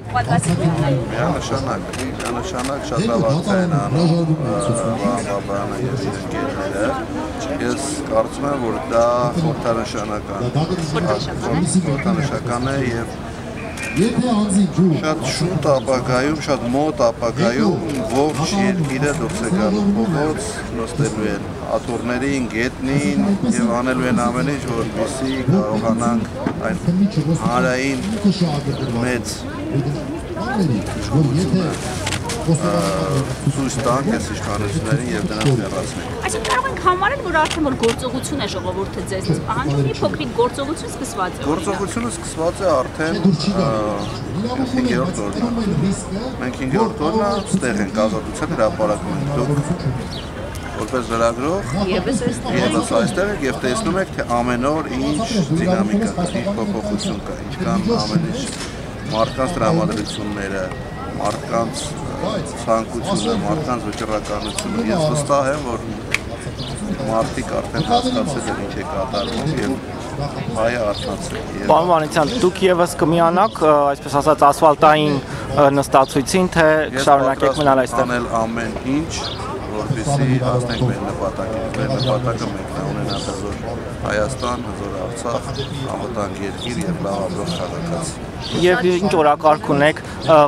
Միանշանակ, միանշանակ շատ հավաքա են անում Վահան եւ իր ընկերները։ Ես կարծում եմ, որ դա խորհրդանշանական խորհրդանշական է եւ Եթե անձին ջուր շատ շուտ ապագայում, շատ մոտ ապագայում ողջ երկիրը դուրս է գալու փողոց, նստելու են աթոռներին, գետնին եւ անելու են ամեն ինչ, որպեսզի կարողանանք այն հանրային մեծ որ եթե ցույց տանք այս իշխանություններին եւ դրանց հեռացնենք։ Այսինքն կարող ենք համարել, որ արդեն որ գործողություն է ժողովուրդը ձեզնից պահանջում, մի փոքրիկ գործողություն սկսված է։ Գործողությունը սկսված է արդեն դուր չի գա։ 5-րդ օրն։ Մենք 5-րդ օրն է ստեղ ենք ազատության հրապարակում Դուք որպես լրագրող Եվս այստեղ եք եւ տեսնում եք թե ամեն օր ինչ դինամիկա կա, ինչ փոփոխություն կա, ինչքան ամեն ինչ մարդկանց տրամադրությունները, մարդկանց ցանկությունը, մարդկանց վճռականությունը։ Ես վստահ եմ, որ մարդիկ արդեն հասկացել են ինչ է կատարվում եւ հայը արթնացել։ Պարոն Վանեցյան, դուք եւս կմիանաք, այսպես ասած, ասֆալտային ը, նստացույցին, թե ես կշարունակեք մնալ այստեղ։ անել ամեն ինչ, որպեսզի հասնենք մեր նպատակին։ Մեր նպատակը մեկն է ունենալ հզոր Հայաստան, հզոր Արցախ, անվտանգ երկիր եւ լավ ապրող քաղաքացի։ Եվ ինչ օրակարգ ունեք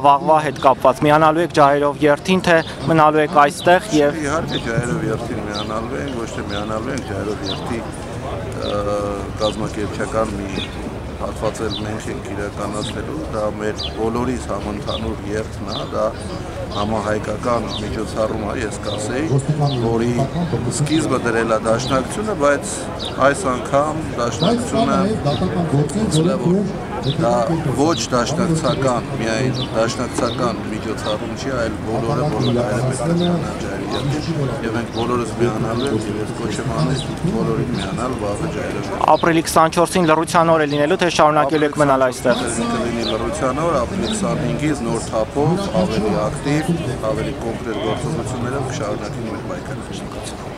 վաղվա հետ կապված։ Միանալու եք ջահերով երթին, թե մնալու եք այստեղ եւ Իհարկե ջահերով երթին միանալու ենք, ոչ թե միանալու ենք ջահերով երթի կազմակերպչական մի հատվածել մենք ենք իրականացնելու, դա մեր բոլորիս համընդհանուր երթն է, դա համահայկական միջոցառում է, ես կասեի, որի սկիզբը դրել է դաշնակցությունը, բայց այս անգամ դաշնակցությունը Ասել է, որ դա ոչ դաշնակցական, միայն դաշնակցական միջոցառում չի, այլ բոլորը բոլորը պետք է երթին եւ մենք բոլորս միանալու ենք եւ ես կոչ եմ անել բոլորին միանալ վաղը ջահերով։ ապրիլի 24-ին լռության օր է լինելու, թե շարունակելու եք մնալ այստեղ։ Կլինի լռության օր, ապրիլի 25-ից նոր թափով ավելի ակտիվ, ավելի կոնկրետ գործողություններով կշարունակենք մեր պայքարը։